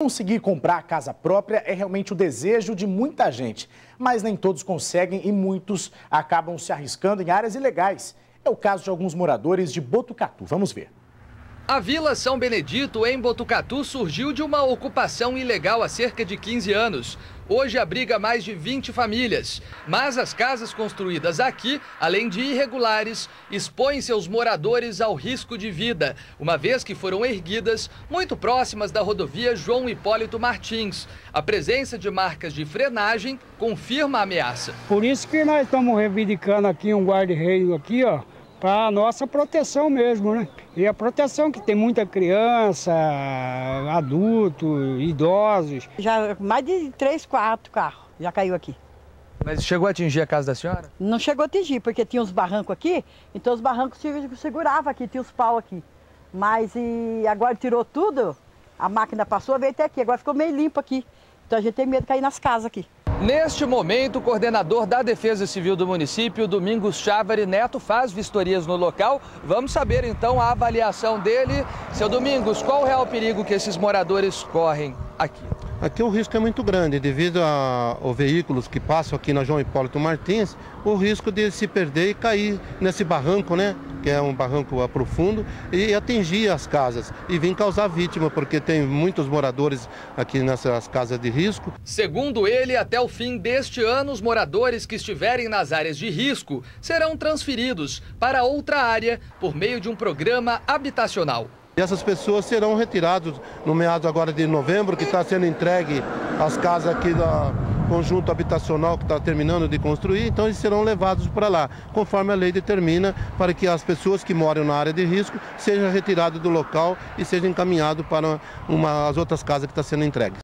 Conseguir comprar a casa própria é realmente o desejo de muita gente, mas nem todos conseguem e muitos acabam se arriscando em áreas ilegais. É o caso de alguns moradores de Botucatu. Vamos ver. A Vila São Benedito, em Botucatu, surgiu de uma ocupação ilegal há cerca de 15 anos. Hoje abriga mais de 20 famílias. Mas as casas construídas aqui, além de irregulares, expõem seus moradores ao risco de vida, uma vez que foram erguidas muito próximas da rodovia João Hipólito Martins. A presença de marcas de frenagem confirma a ameaça. Por isso que nós estamos reivindicando aqui um guarda-reio aqui, ó, para a nossa proteção mesmo, né? E a proteção que tem muita criança, adulto, idosos. Já mais de três, quatro carros já caiu aqui. Mas chegou a atingir a casa da senhora? Não chegou a atingir, porque tinha uns barrancos aqui, então os barrancos seguravam aqui, tinha os pau aqui. Mas e agora tirou tudo, a máquina passou, veio até aqui, agora ficou meio limpo aqui. Então a gente tem medo de cair nas casas aqui. Neste momento, o coordenador da Defesa Civil do município, Domingos Chávari Neto, faz vistorias no local. Vamos saber então a avaliação dele. Seu Domingos, qual é o perigo que esses moradores correm aqui? Aqui o risco é muito grande, devido aos veículos que passam aqui na João Hipólito Martins, o risco de se perder e cair nesse barranco, né? Que é um barranco profundo, e atingir as casas e vir causar vítima, porque tem muitos moradores aqui nessas casas de risco. Segundo ele, até o fim deste ano, os moradores que estiverem nas áreas de risco serão transferidos para outra área por meio de um programa habitacional. E essas pessoas serão retiradas no meados agora de novembro, que está sendo entregue as casas aqui do conjunto habitacional que está terminando de construir, então eles serão levados para lá, conforme a lei determina, para que as pessoas que moram na área de risco sejam retiradas do local e sejam encaminhadas para uma, as outras casas que estão sendo entregues.